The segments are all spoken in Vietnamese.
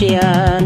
Yeah.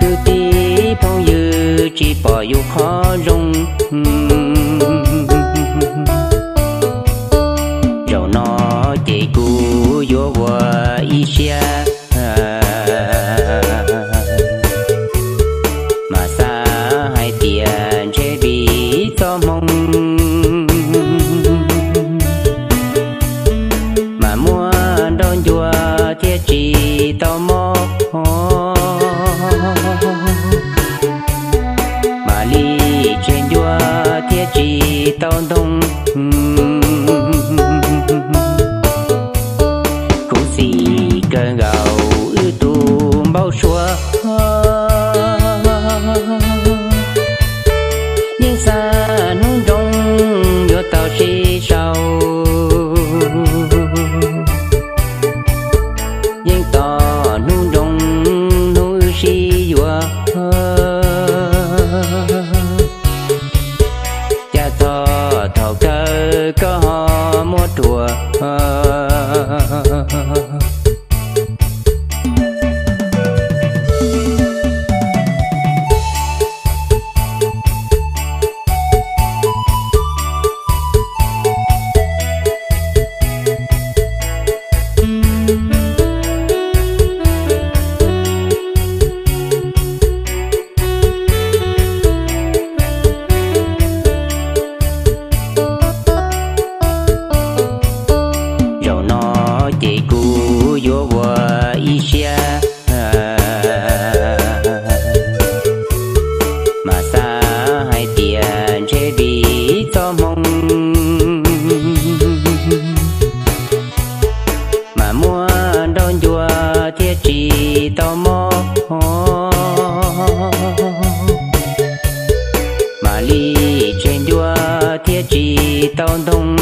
cứ tí bao giờ chỉ bỏ yêu khó rong chỉ tao đông. Cũng gì cơn gạo ư tu bao xua. 嗯嗯嗯嗯嗯嗯きっとも玛丽全家贴起当东。